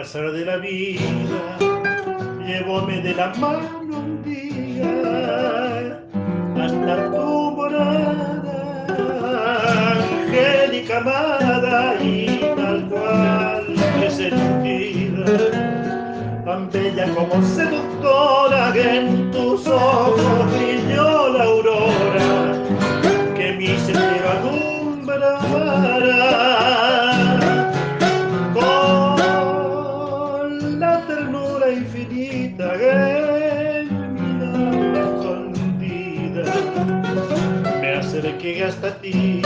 azar de la vida, llevóme de la mano un día hasta tu morada, angélica amada y tal cual presentida, tan bella como seductora que en tus ojos brilló la aurora acerqué hasta ti.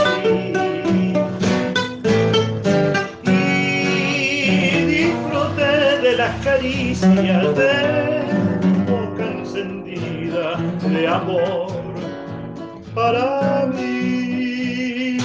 Y disfruté de las caricias de boca encendida de amor para mí.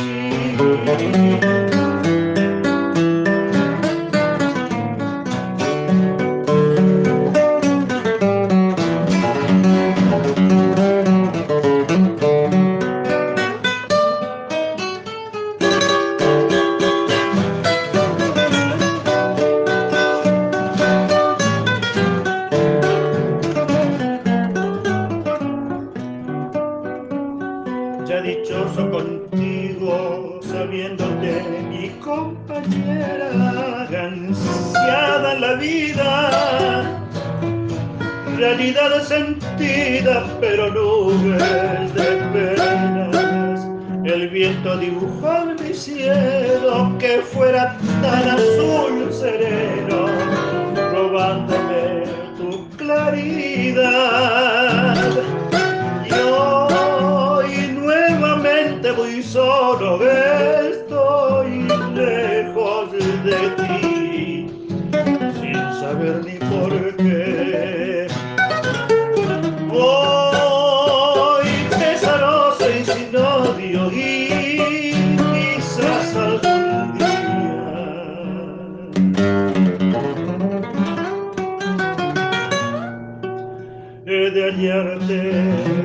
Ya dichoso contigo, sabiéndote mi compañera, ansiada en la vida, realidad sentida, pero nubes de penas. El viento dibujó mi cielo que fuera tan azul sereno, robándome tu claridad. Solo, estoy lejos de ti, sin saber ni por qué. Voy pesaroso y sin odio y quizás algún día he de hallarte